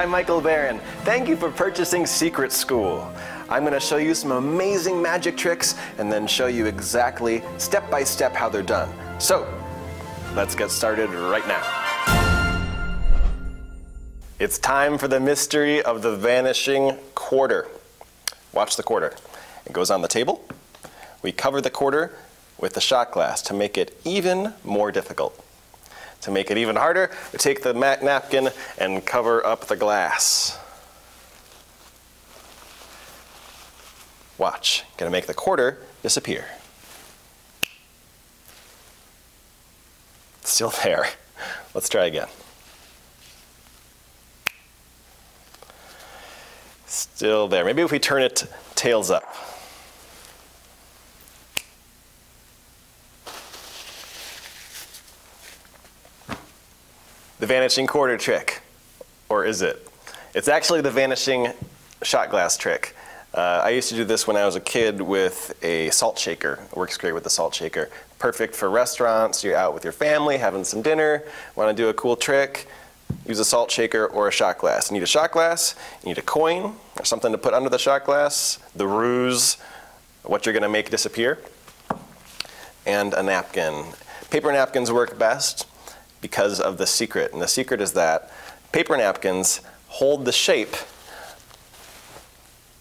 I'm Michael Barron. Thank you for purchasing Secret School. I'm going to show you some amazing magic tricks and then show you exactly, step by step, how they're done. So, let's get started right now. It's time for the mystery of the vanishing quarter. Watch the quarter. It goes on the table. We cover the quarter with the shot glass to make it even more difficult. To make it even harder, we take the napkin and cover up the glass. Watch, gonna make the quarter disappear. It's still there. Let's try again. Still there. Maybe if we turn it tails up. The vanishing quarter trick. Or is it? It's actually the vanishing shot glass trick. Uh, I used to do this when I was a kid with a salt shaker. It works great with the salt shaker. Perfect for restaurants. You're out with your family, having some dinner, want to do a cool trick. Use a salt shaker or a shot glass. You need a shot glass, you need a coin or something to put under the shot glass, the ruse, what you're going to make disappear, and a napkin. Paper napkins work best because of the secret. And the secret is that paper napkins hold the shape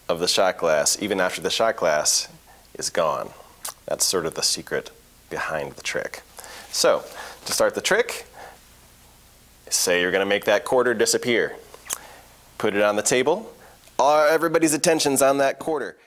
of the shot glass even after the shot glass is gone. That's sort of the secret behind the trick. So, to start the trick, say you're going to make that quarter disappear. Put it on the table. Everybody's attention's on that quarter.